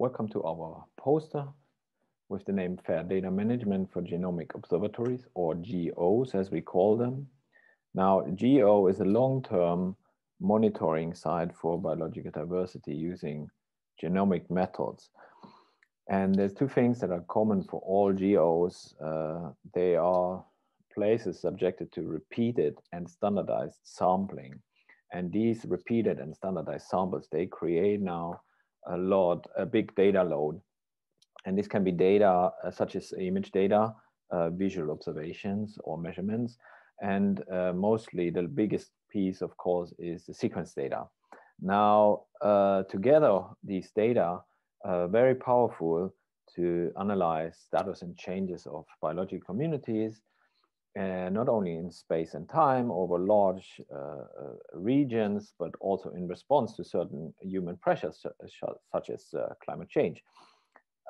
Welcome to our poster with the name Fair Data Management for Genomic Observatories, or GEOs as we call them. Now, GEO is a long-term monitoring site for biological diversity using genomic methods. And there's two things that are common for all GEOs. Uh, they are places subjected to repeated and standardized sampling. And these repeated and standardized samples, they create now a lot, a big data load. And this can be data uh, such as image data, uh, visual observations or measurements. And uh, mostly the biggest piece, of course, is the sequence data. Now, uh, together, these data are very powerful to analyze status and changes of biological communities, uh, not only in space and time over large uh, uh, regions, but also in response to certain human pressures, such as uh, climate change.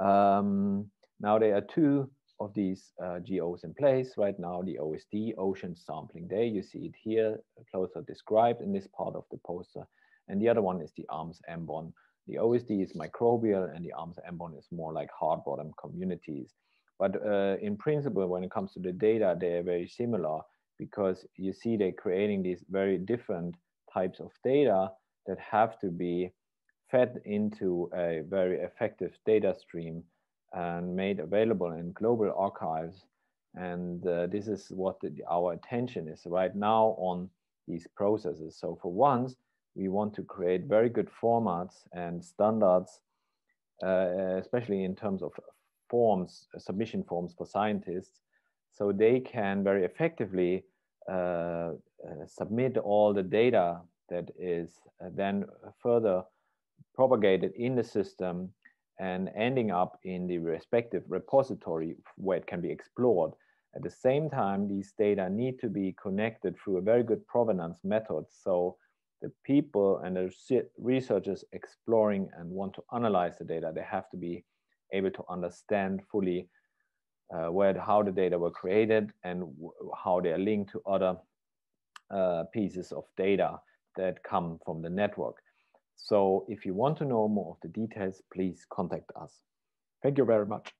Um, now there are two of these uh, GEOs in place right now, the OSD, Ocean Sampling Day. You see it here, closer described in this part of the poster. And the other one is the ARMS MBON. The OSD is microbial and the ARMS MBON is more like hard bottom communities. But uh, in principle, when it comes to the data, they are very similar because you see they're creating these very different types of data that have to be fed into a very effective data stream and made available in global archives. And uh, this is what the, our attention is right now on these processes. So for once, we want to create very good formats and standards, uh, especially in terms of forms, uh, submission forms for scientists, so they can very effectively uh, uh, submit all the data that is uh, then further propagated in the system and ending up in the respective repository where it can be explored. At the same time, these data need to be connected through a very good provenance method. So the people and the researchers exploring and want to analyze the data, they have to be able to understand fully uh, where how the data were created and how they are linked to other uh, pieces of data that come from the network. So if you want to know more of the details, please contact us. Thank you very much.